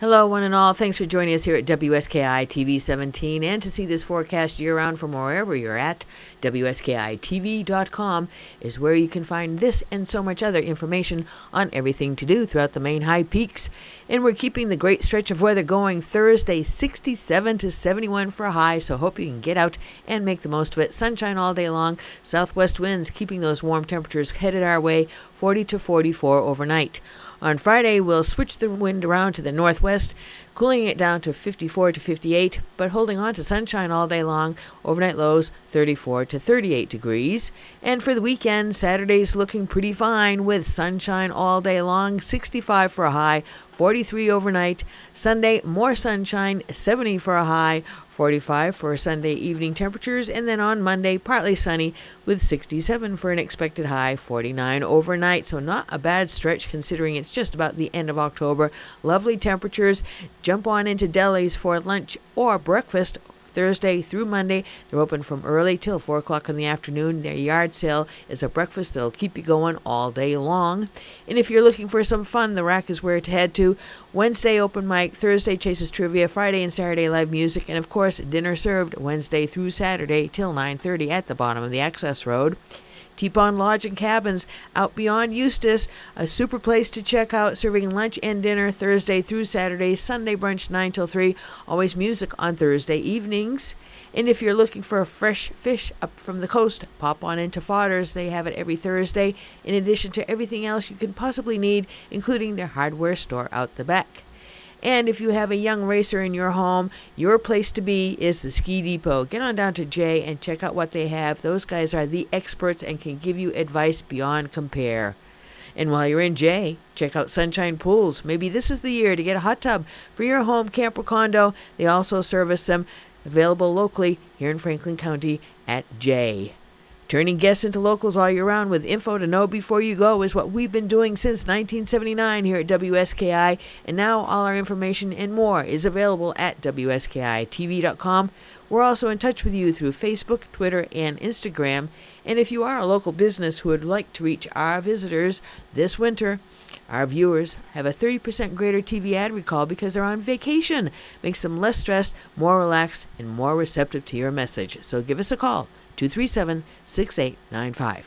Hello, one and all. Thanks for joining us here at WSKI TV 17 and to see this forecast year round from wherever you're at. WSKITV.com is where you can find this and so much other information on everything to do throughout the Maine high peaks. And we're keeping the great stretch of weather going Thursday 67 to 71 for a high, so hope you can get out and make the most of it. Sunshine all day long, southwest winds keeping those warm temperatures headed our way 40 to 44 overnight. On Friday, we'll switch the wind around to the northwest, cooling it down to 54 to 58, but holding on to sunshine all day long. Overnight lows 34 to 38 degrees. And for the weekend, Saturday's looking pretty fine with sunshine all day long, 65 for a high, 43 overnight. Sunday, more sunshine, 70 for a high, 45 for Sunday evening temperatures, and then on Monday, partly sunny with 67 for an expected high, 49 overnight. So, not a bad stretch considering it's just about the end of October. Lovely temperatures. Jump on into D'Ellies for lunch or breakfast Thursday through Monday. They're open from early till 4 o'clock in the afternoon. Their yard sale is a breakfast that'll keep you going all day long. And if you're looking for some fun, the rack is where to head to. Wednesday, open mic. Thursday, Chases Trivia. Friday and Saturday, live music. And of course, dinner served Wednesday through Saturday till 9.30 at the bottom of the access road. Tea Pond Lodge and Cabins out beyond Eustis, a super place to check out, serving lunch and dinner Thursday through Saturday, Sunday brunch 9 till 3, always music on Thursday evenings. And if you're looking for a fresh fish up from the coast, pop on into Fotter's. They have it every Thursday, in addition to everything else you can possibly need, including their hardware store out the back. And if you have a young racer in your home, your place to be is the Ski Depot. Get on down to Jay and check out what they have. Those guys are the experts and can give you advice beyond compare. And while you're in Jay, check out Sunshine Pools. Maybe this is the year to get a hot tub for your home, camp, or condo. They also service them available locally here in Franklin County at Jay. Turning guests into locals all year round with info to know before you go is what we've been doing since 1979 here at WSKI, and now all our information and more is available at WSKITV.com. We're also in touch with you through Facebook, Twitter, and Instagram. And if you are a local business who would like to reach our visitors this winter, our viewers have a 30% greater TV ad recall because they're on vacation. Makes them less stressed, more relaxed, and more receptive to your message. So give us a call 237 6895.